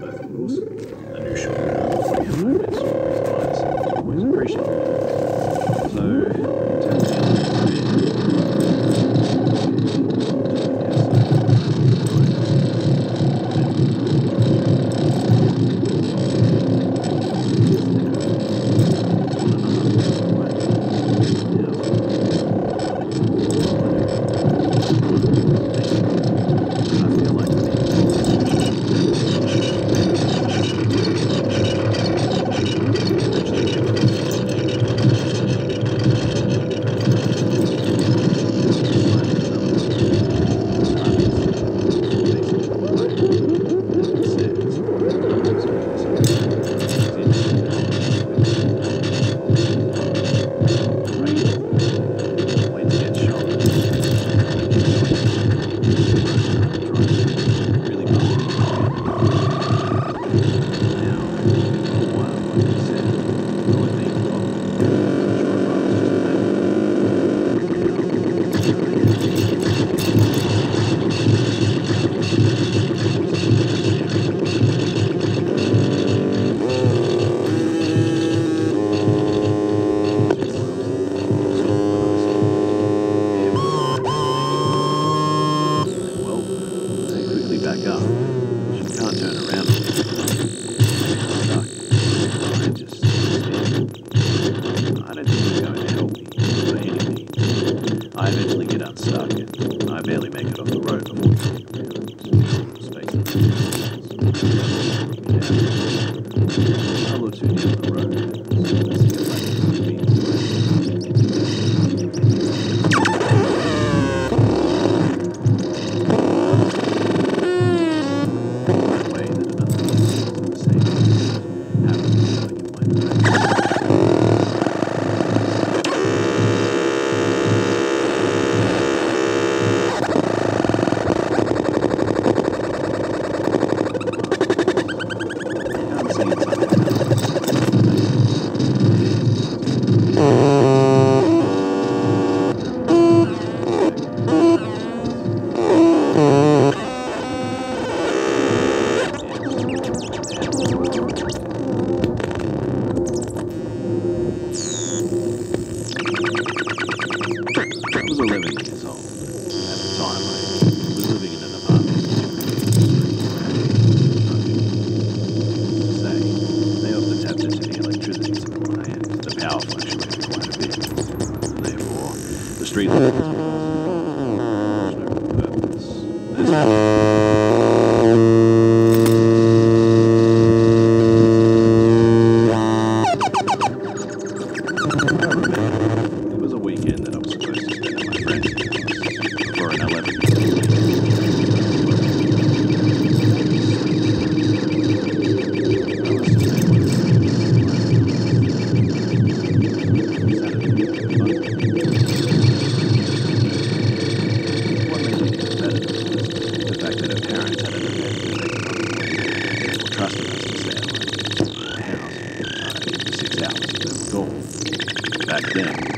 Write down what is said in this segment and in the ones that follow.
Both rules, A new show, free helmet, always appreciated. them.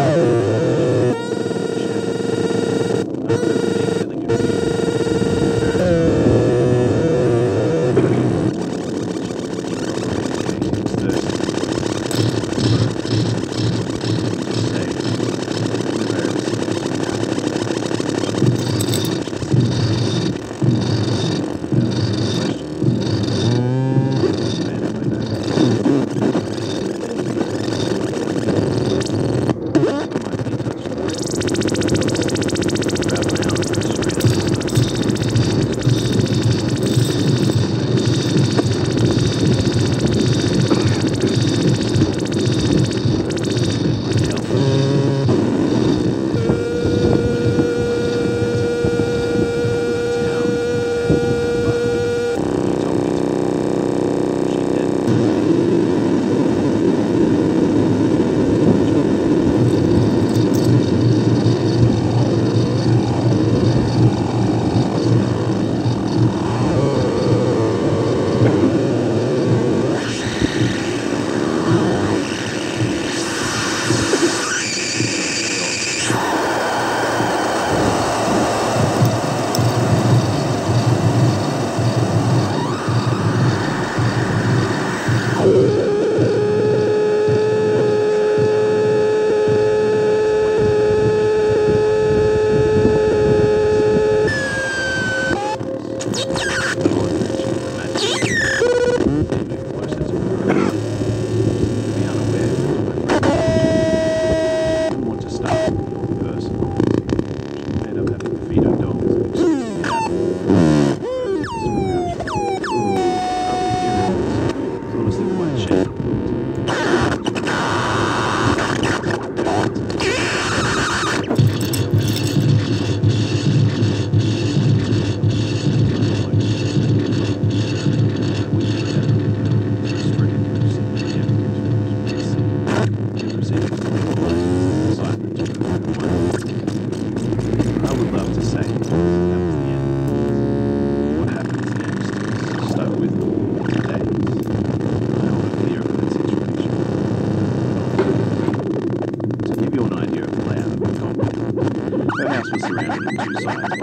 Oh. Surrounded